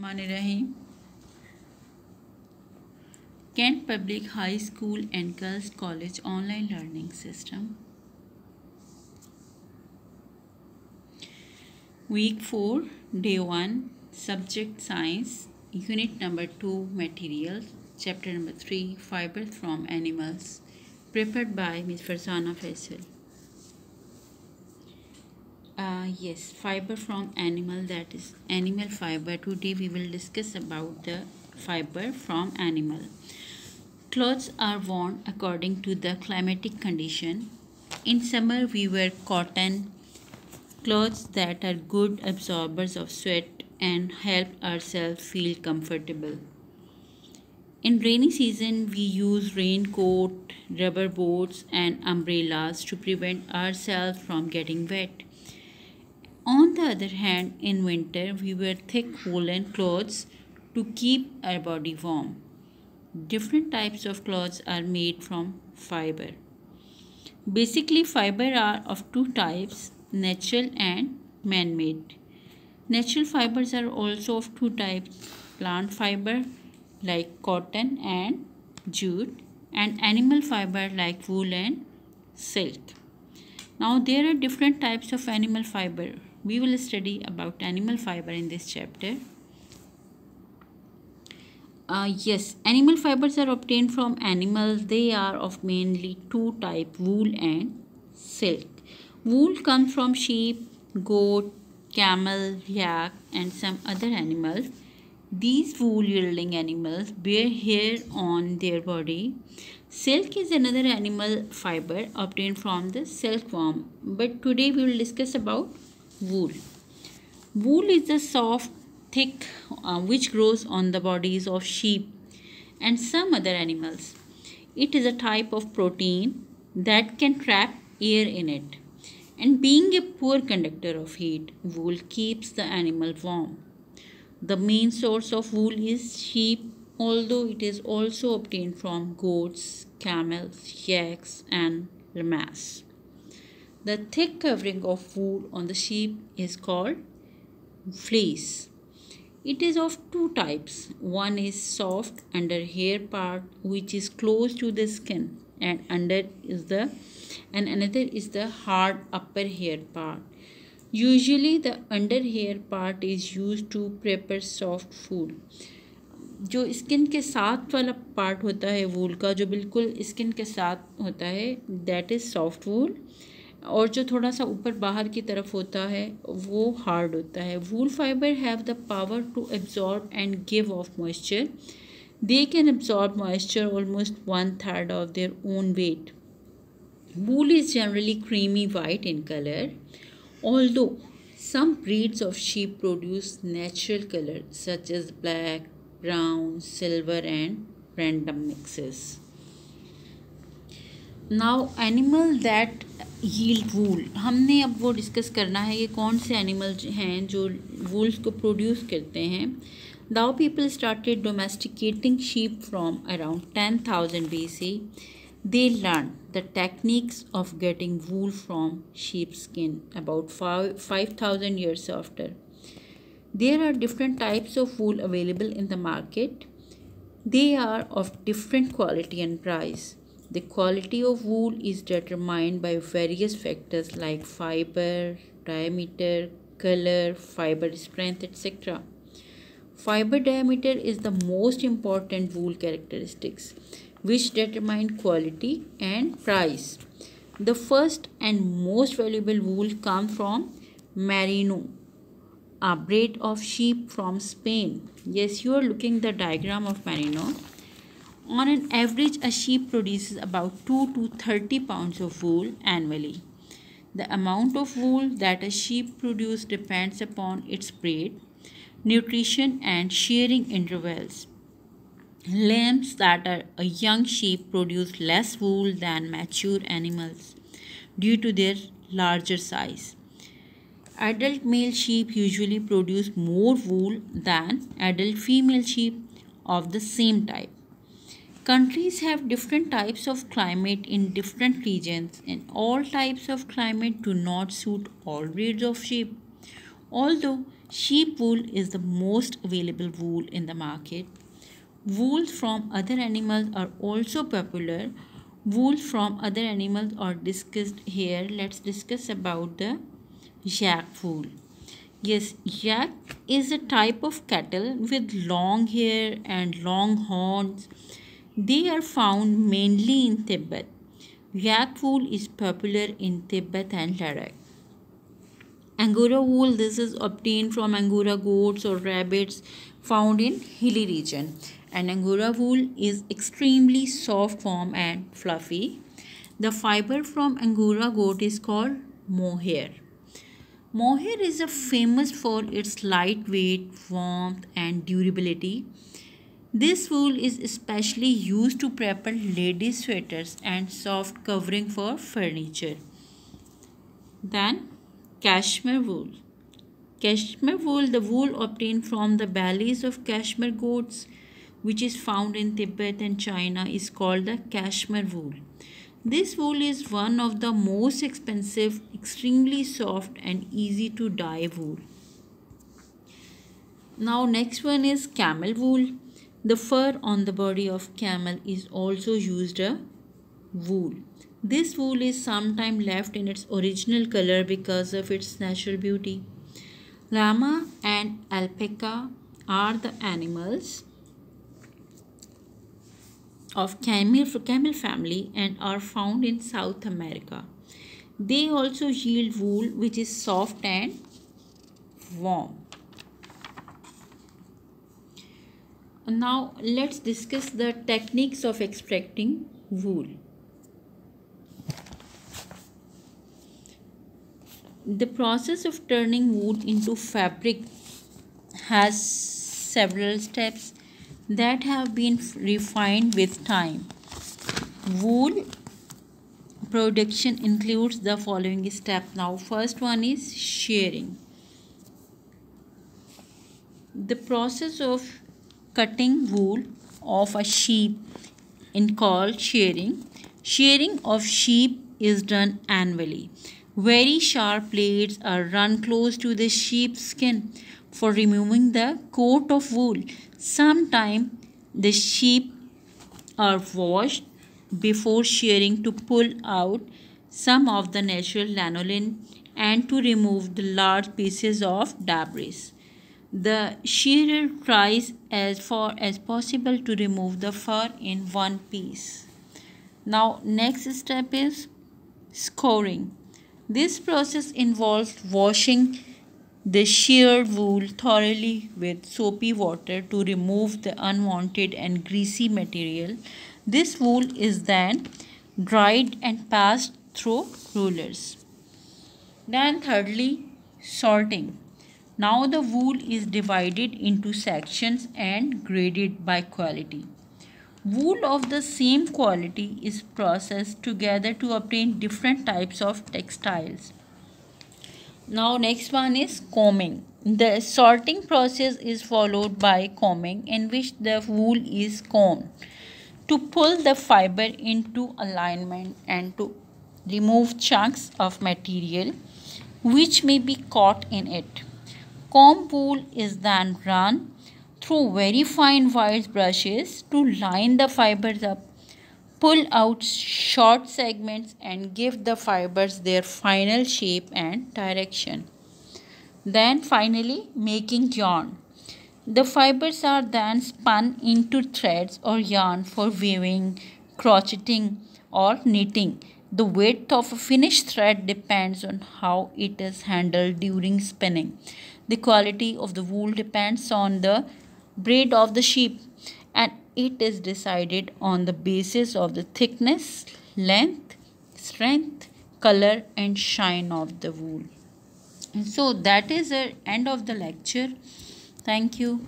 Rahim. Kent Public High School and Girls College online learning system. Week 4, Day 1, Subject Science, Unit number 2, Materials, Chapter number 3, Fibers from Animals, prepared by Ms. Farzana Faisal. Uh, yes, fiber from animal that is animal fiber. Today we will discuss about the fiber from animal. Clothes are worn according to the climatic condition. In summer we wear cotton clothes that are good absorbers of sweat and help ourselves feel comfortable. In rainy season we use raincoat, rubber boots and umbrellas to prevent ourselves from getting wet. On the other hand, in winter, we wear thick woolen clothes to keep our body warm. Different types of clothes are made from fiber. Basically, fiber are of two types natural and man made. Natural fibers are also of two types plant fiber like cotton and jute, and animal fiber like wool and silk. Now, there are different types of animal fiber we will study about animal fiber in this chapter. Uh, yes, animal fibers are obtained from animals. They are of mainly two type, wool and silk. Wool comes from sheep, goat, camel, yak and some other animals. These wool yielding animals bear hair on their body. Silk is another animal fiber obtained from the silkworm. But today we will discuss about wool. Wool is a soft, thick, uh, which grows on the bodies of sheep and some other animals. It is a type of protein that can trap air in it. And being a poor conductor of heat, wool keeps the animal warm. The main source of wool is sheep, although it is also obtained from goats, camels, yaks, and llamas. The thick covering of wool on the sheep is called fleece. It is of two types. One is soft under hair part which is close to the skin and under is the and another is the hard upper hair part. Usually the under hair part is used to prepare soft food. जो skin के साथ वाला part होता है वूल का जो बिल्कुल skin के साथ होता है दैट इज़ सॉफ्ट वूल और जो थोड़ा सा ऊपर बाहर की तरफ़ होता है, वो हार्ड होता है। Wool fibre have the power to absorb and give off moisture they can absorb moisture almost one third of their own weight wool is generally creamy white in colour although some breeds of sheep produce natural colour such is black brown silver and random mixes now animal that yield wool हमने अब वो discuss करना है कि कौन से animal हैं जो वूल्स को प्रोड्यूस करते हैं। Though people started domesticating sheep from around ten thousand B C they learn the techniques of getting wool from sheep skin about five thousand years after there are different types of wool available in the market they are of different quality and price The quality of wool is determined by various factors like fiber, diameter, color, fiber strength, etc. Fiber diameter is the most important wool characteristics which determine quality and price. The first and most valuable wool comes from merino, a breed of sheep from Spain. Yes, you are looking the diagram of merino. On an average, a sheep produces about 2 to 30 pounds of wool annually. The amount of wool that a sheep produces depends upon its breed, nutrition, and shearing intervals. Lambs that are a young sheep produce less wool than mature animals due to their larger size. Adult male sheep usually produce more wool than adult female sheep of the same type. Countries have different types of climate in different regions and all types of climate do not suit all breeds of sheep. Although Sheep wool is the most available wool in the market. Wool from other animals are also popular. Wool from other animals are discussed here. Let's discuss about the yak wool. Yes, yak is a type of cattle with long hair and long horns. They are found mainly in Tibet. Yak wool is popular in Tibet and Ladakh. Angora wool, this is obtained from Angora goats or rabbits found in hilly region. And Angora wool is extremely soft, warm and fluffy. The fiber from Angora goat is called mohair. Mohair is famous for its lightweight, warmth and durability. This wool is especially used to prepare ladies sweaters and soft covering for furniture. Then Cashmere wool. Cashmere wool, the wool obtained from the bellies of Cashmere goats which is found in Tibet and China is called the Cashmere wool. This wool is one of the most expensive, extremely soft and easy to dye wool. Now next one is camel wool. The fur on the body of camel is also used a wool. This wool is sometimes left in its original color because of its natural beauty. Llama and alpaca are the animals of camel, camel family and are found in South America. They also yield wool which is soft and warm. Now let's discuss the techniques of extracting wool. The process of turning wool into fabric has several steps that have been refined with time. Wool production includes the following step. Now, first one is shearing. The process of cutting wool of a sheep in called shearing. Shearing of sheep is done annually. Very sharp blades are run close to the sheep's skin for removing the coat of wool. Sometimes the sheep are washed before shearing to pull out some of the natural lanolin and to remove the large pieces of debris. The shearer tries as far as possible to remove the fur in one piece. Now next step is scouring. This process involves washing the sheared wool thoroughly with soapy water to remove the unwanted and greasy material. This wool is then dried and passed through rollers. Then thirdly, sorting. Now the wool is divided into sections and graded by quality. Wool of the same quality is processed together to obtain different types of textiles. Now next one is combing. The sorting process is followed by combing in which the wool is combed to pull the fiber into alignment and to remove chunks of material which may be caught in it. Comb wool is then run through very fine wire brushes to line the fibers up pull out short segments and give the fibers their final shape and direction. Then finally making yarn. The fibers are then spun into threads or yarn for weaving, crocheting or knitting. The width of a finished thread depends on how it is handled during spinning. The quality of the wool depends on the breed of the sheep and it is decided on the basis of the thickness, length, strength, color and shine of the wool. And so that is the end of the lecture. Thank you.